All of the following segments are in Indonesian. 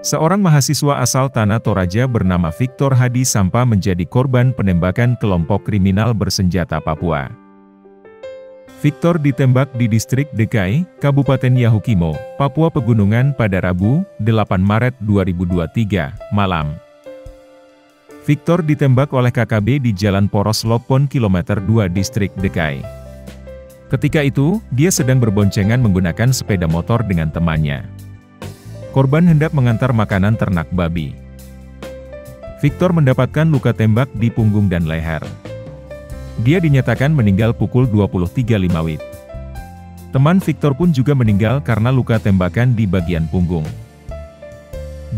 Seorang mahasiswa asal Tanah Toraja bernama Victor Hadi Sampa menjadi korban penembakan kelompok kriminal bersenjata Papua. Victor ditembak di distrik Dekai, Kabupaten Yahukimo, Papua Pegunungan pada Rabu, 8 Maret 2023, malam. Victor ditembak oleh KKB di Jalan Poros Lopon kilometer 2 distrik Dekai. Ketika itu, dia sedang berboncengan menggunakan sepeda motor dengan temannya. Korban hendak mengantar makanan ternak babi. Victor mendapatkan luka tembak di punggung dan leher. Dia dinyatakan meninggal pukul 23.5 WIB. Teman Victor pun juga meninggal karena luka tembakan di bagian punggung.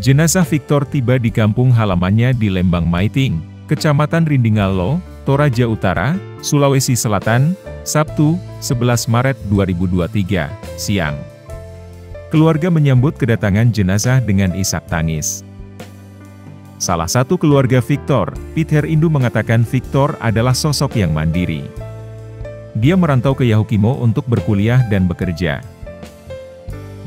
Jenazah Victor tiba di kampung halamannya di Lembang Maiting, Kecamatan Rindingalo, Toraja Utara, Sulawesi Selatan, Sabtu, 11 Maret 2023, siang. Keluarga menyambut kedatangan jenazah dengan isak tangis. Salah satu keluarga Victor, Peter Indu mengatakan Victor adalah sosok yang mandiri. Dia merantau ke Yahukimo untuk berkuliah dan bekerja.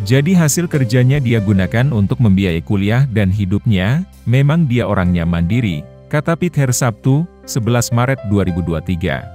Jadi hasil kerjanya dia gunakan untuk membiayai kuliah dan hidupnya, memang dia orangnya mandiri, kata Peter Sabtu, 11 Maret 2023.